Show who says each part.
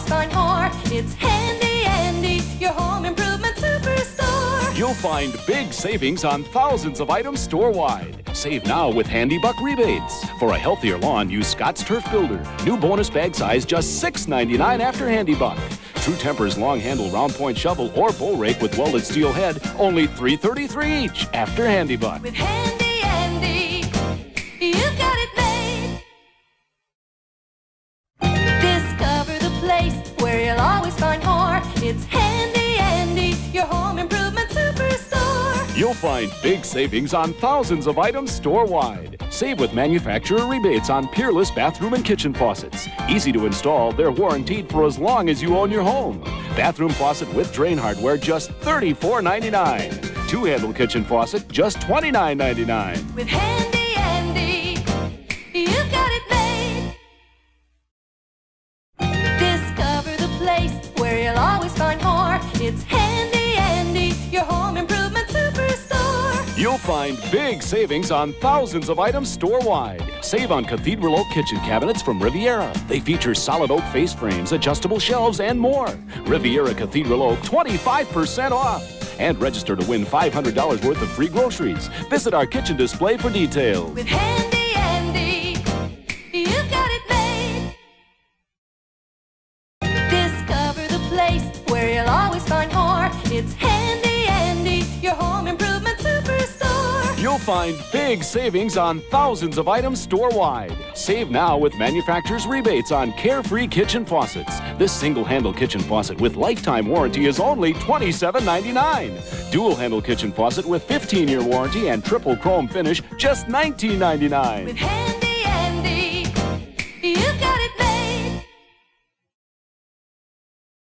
Speaker 1: It's Handy Andy, your home improvement superstore.
Speaker 2: You'll find big savings on thousands of items store-wide. Save now with Handy Buck rebates. For a healthier lawn, use Scott's Turf Builder. New bonus bag size just $6.99 after Handy Buck. True Temper's long handle round point shovel or bull rake with welded steel head, only $3.33 each after Handy Buck.
Speaker 1: With Handy It's Handy Andy, your home improvement superstore.
Speaker 2: You'll find big savings on thousands of items store-wide. Save with manufacturer rebates on Peerless bathroom and kitchen faucets. Easy to install, they're warranted for as long as you own your home. Bathroom faucet with drain hardware just $34.99. Two-handle kitchen faucet just $29.99.
Speaker 1: With Handy It's Handy Andy, your home improvement superstore.
Speaker 2: You'll find big savings on thousands of items store-wide. Save on Cathedral Oak kitchen cabinets from Riviera. They feature solid oak face frames, adjustable shelves, and more. Riviera Cathedral Oak, 25% off. And register to win $500 worth of free groceries. Visit our kitchen display for details.
Speaker 1: With Handy where you'll always find more. It's Handy Andy, your home improvement superstore.
Speaker 2: You'll find big savings on thousands of items store-wide. Save now with manufacturer's rebates on Carefree kitchen faucets. This single-handle kitchen faucet with lifetime warranty is only $27.99. Dual-handle kitchen faucet with 15-year warranty and triple chrome finish just $19.99.
Speaker 1: With Handy